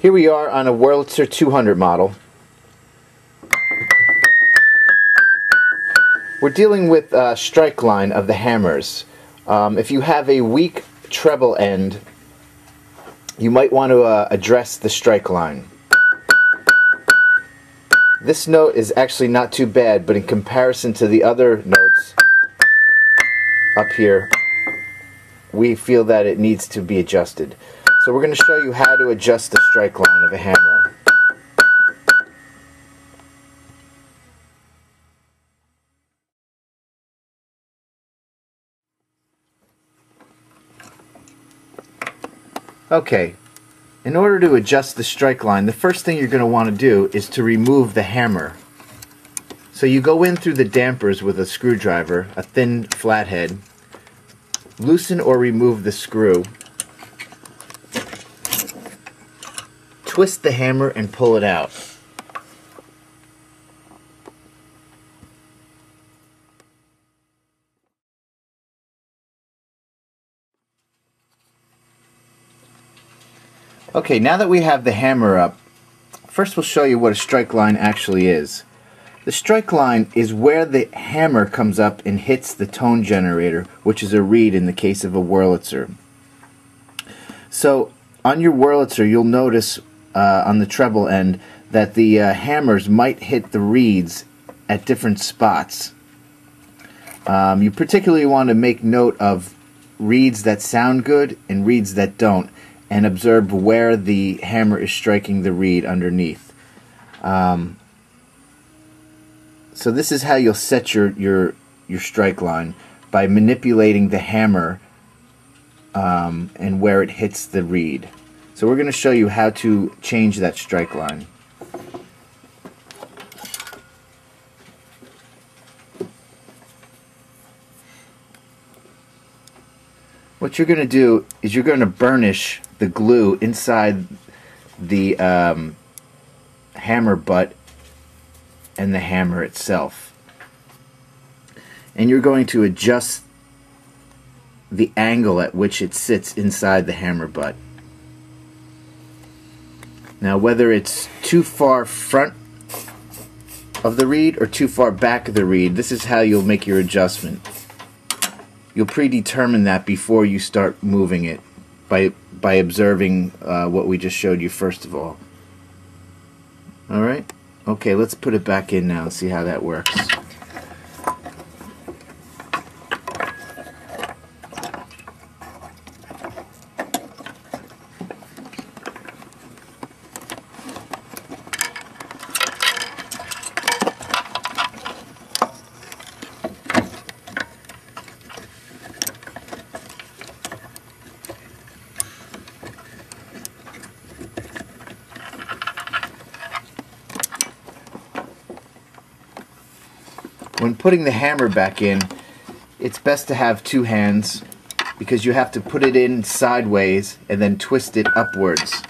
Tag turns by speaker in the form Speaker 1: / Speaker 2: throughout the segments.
Speaker 1: Here we are on a Wurlitzer 200 model. We're dealing with uh, strike line of the hammers. Um, if you have a weak treble end, you might want to uh, address the strike line. This note is actually not too bad, but in comparison to the other notes up here, we feel that it needs to be adjusted. So we're going to show you how to adjust the strike line of a hammer. Okay, in order to adjust the strike line, the first thing you're going to want to do is to remove the hammer. So you go in through the dampers with a screwdriver, a thin flathead, loosen or remove the screw, twist the hammer and pull it out. Okay, now that we have the hammer up, first we'll show you what a strike line actually is. The strike line is where the hammer comes up and hits the tone generator, which is a reed in the case of a Wurlitzer. So on your Wurlitzer, you'll notice uh, on the treble end that the uh, hammers might hit the reeds at different spots. Um, you particularly want to make note of reeds that sound good and reeds that don't and observe where the hammer is striking the reed underneath. Um, so this is how you'll set your, your, your strike line by manipulating the hammer um, and where it hits the reed. So we're going to show you how to change that strike line. What you're going to do is you're going to burnish the glue inside the um, hammer butt and the hammer itself. And you're going to adjust the angle at which it sits inside the hammer butt. Now whether it's too far front of the reed or too far back of the reed, this is how you'll make your adjustment. You'll predetermine that before you start moving it by by observing uh, what we just showed you first of all. Alright? Okay, let's put it back in now and see how that works. When putting the hammer back in, it's best to have two hands because you have to put it in sideways and then twist it upwards.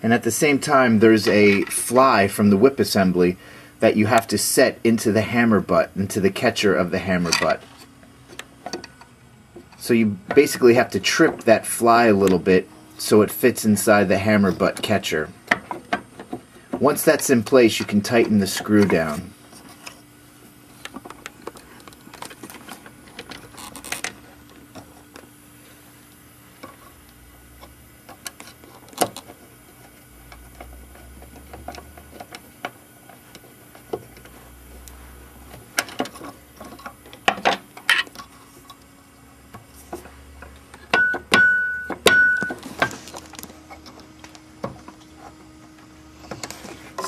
Speaker 1: And at the same time, there's a fly from the whip assembly that you have to set into the hammer butt, into the catcher of the hammer butt. So you basically have to trip that fly a little bit so it fits inside the hammer butt catcher. Once that's in place, you can tighten the screw down.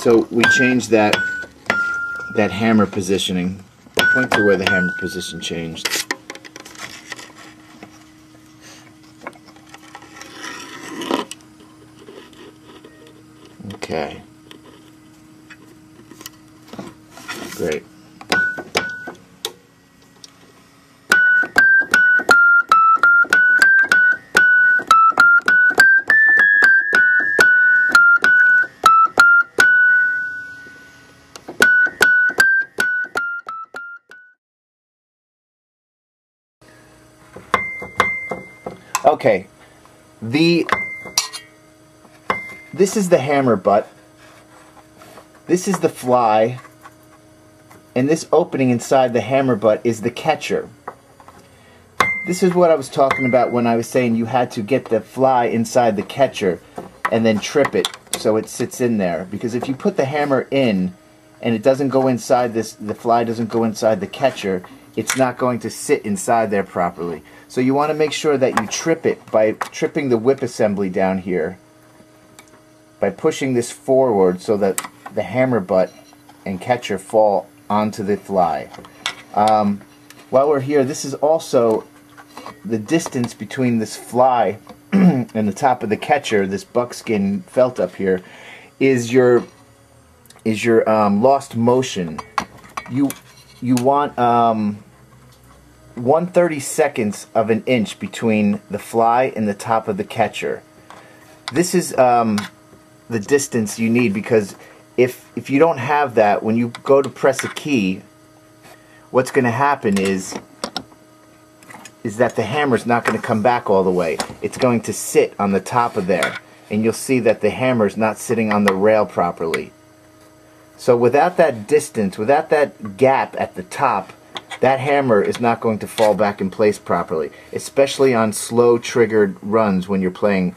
Speaker 1: So we changed that that hammer positioning. Point to where the hammer position changed. Okay. Great. Okay, the this is the hammer butt. This is the fly. And this opening inside the hammer butt is the catcher. This is what I was talking about when I was saying you had to get the fly inside the catcher and then trip it so it sits in there. Because if you put the hammer in and it doesn't go inside this, the fly doesn't go inside the catcher, it's not going to sit inside there properly. So you want to make sure that you trip it by tripping the whip assembly down here by pushing this forward so that the hammer butt and catcher fall onto the fly. Um, while we're here, this is also the distance between this fly and the top of the catcher, this buckskin felt up here, is your is your um, lost motion. You you want um, 130 seconds of an inch between the fly and the top of the catcher. This is um, the distance you need because if if you don't have that, when you go to press a key, what's going to happen is is that the hammer's not going to come back all the way. It's going to sit on the top of there. And you'll see that the hammer's not sitting on the rail properly. So without that distance, without that gap at the top, that hammer is not going to fall back in place properly. Especially on slow triggered runs when you're playing.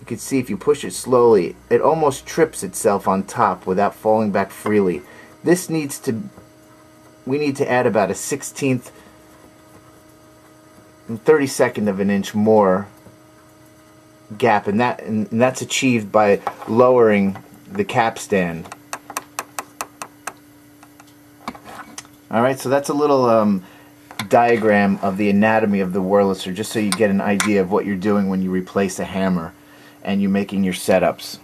Speaker 1: You can see if you push it slowly, it almost trips itself on top without falling back freely. This needs to, we need to add about a 16th 32nd of an inch more gap and that and that's achieved by lowering the capstan alright so that's a little um, diagram of the anatomy of the Wurlitzer just so you get an idea of what you're doing when you replace a hammer and you're making your setups